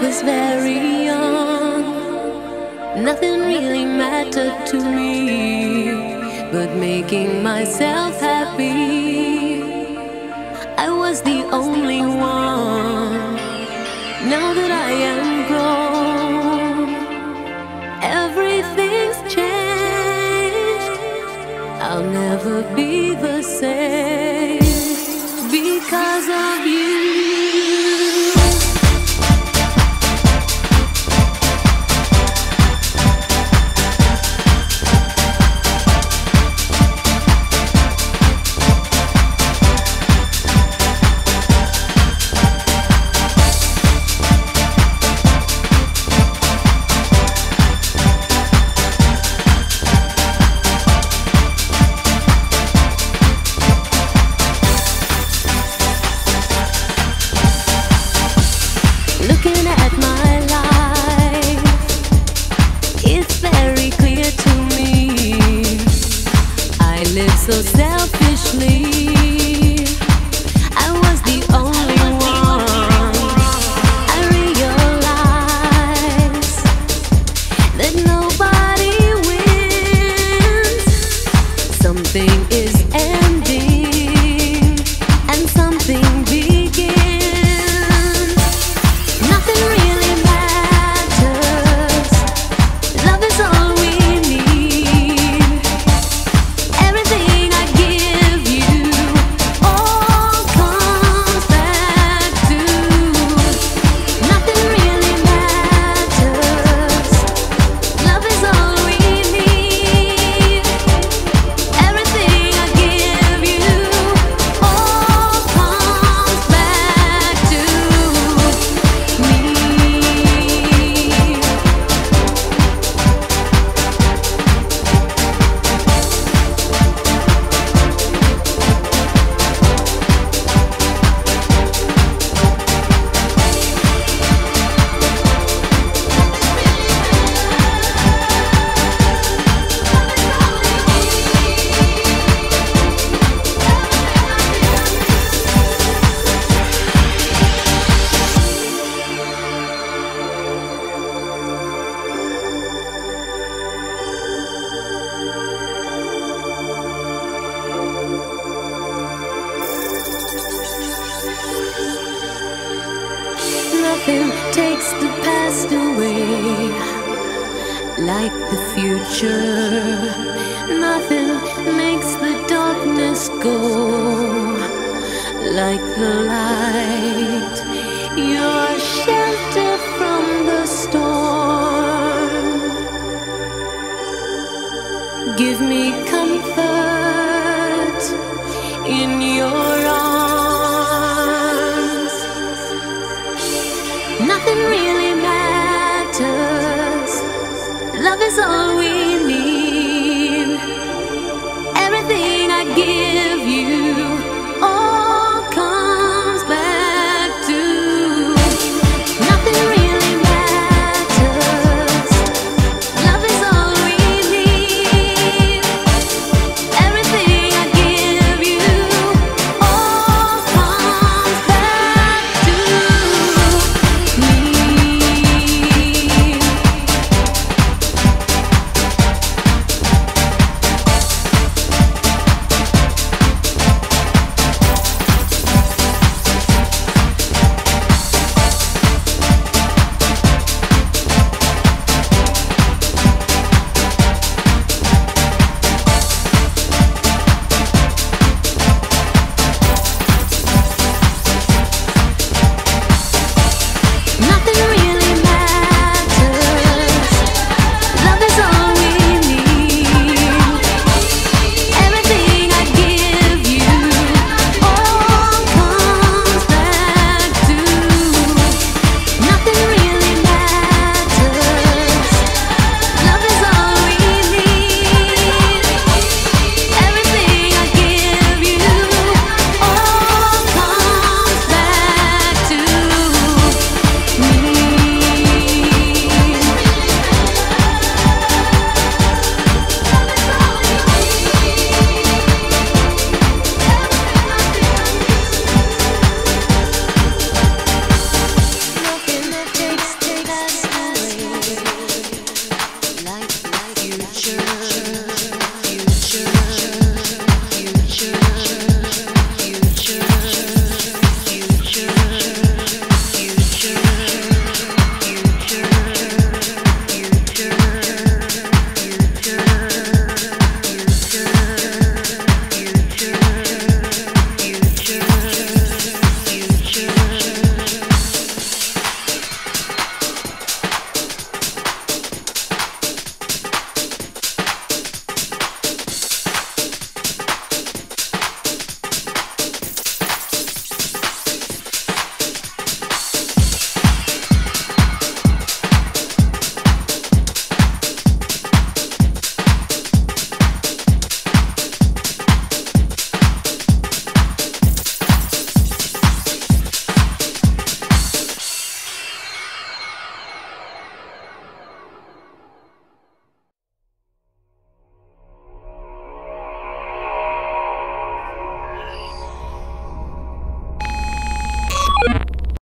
was very young, nothing really mattered to me but making myself happy. I was the only one. Now that I am grown, everything's changed. I'll never be the same so selfishly. Past away like the future. Nothing makes the darkness go like the light. Your shelter from the storm. Give me comfort in your arms.